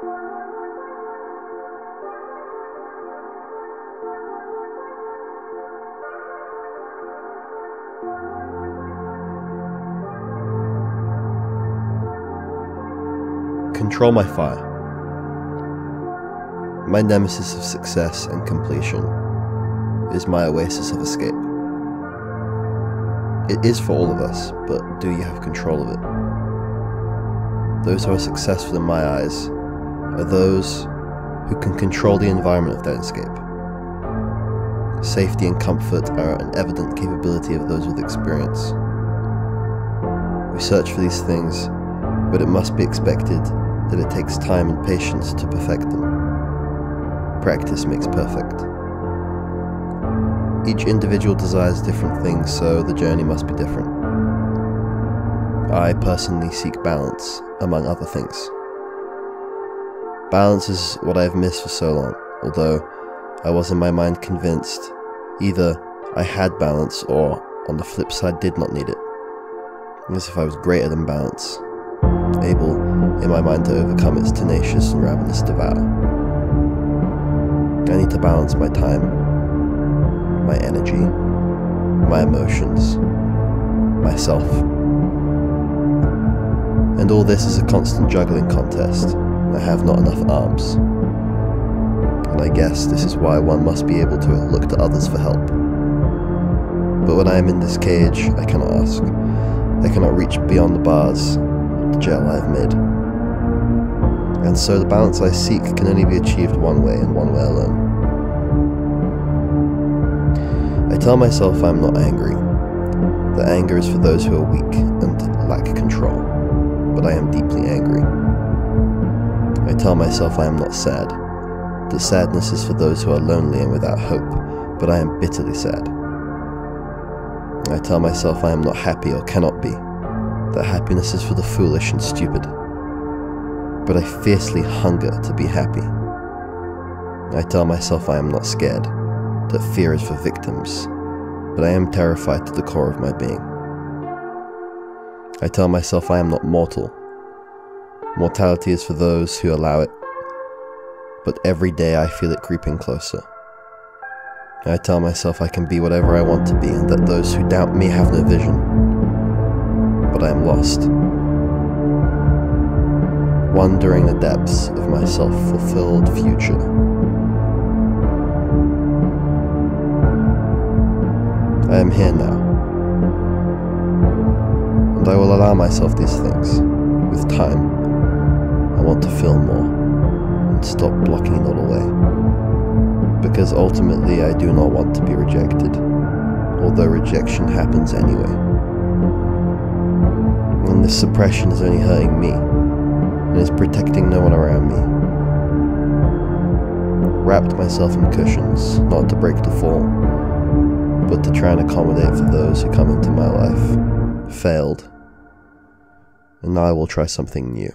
Control my fire. My nemesis of success and completion is my oasis of escape. It is for all of us, but do you have control of it? Those who are successful in my eyes are those who can control the environment of their escape. Safety and comfort are an evident capability of those with experience. We search for these things, but it must be expected that it takes time and patience to perfect them. Practice makes perfect. Each individual desires different things, so the journey must be different. I personally seek balance, among other things. Balance is what I have missed for so long, although I was in my mind convinced either I had balance or, on the flip side, did not need it. As if I was greater than balance, able in my mind to overcome its tenacious and ravenous devour. I need to balance my time, my energy, my emotions, myself. And all this is a constant juggling contest. I have not enough arms. And I guess this is why one must be able to look to others for help. But when I am in this cage, I cannot ask. I cannot reach beyond the bars, the jail I have made and so the balance I seek can only be achieved one way and one way alone. I tell myself I am not angry, The anger is for those who are weak and lack control, but I am deeply angry. I tell myself I am not sad, that sadness is for those who are lonely and without hope, but I am bitterly sad. I tell myself I am not happy or cannot be, that happiness is for the foolish and stupid but I fiercely hunger to be happy. I tell myself I am not scared, that fear is for victims, but I am terrified to the core of my being. I tell myself I am not mortal. Mortality is for those who allow it, but every day I feel it creeping closer. I tell myself I can be whatever I want to be and that those who doubt me have no vision. But I am lost wandering the depths of my self fulfilled future. I am here now, and I will allow myself these things. With time, I want to feel more and stop blocking it all away. Because ultimately, I do not want to be rejected, although rejection happens anyway. And this suppression is only hurting me and is protecting no one around me. Wrapped myself in cushions, not to break the fall, but to try and accommodate for those who come into my life. Failed. And now I will try something new.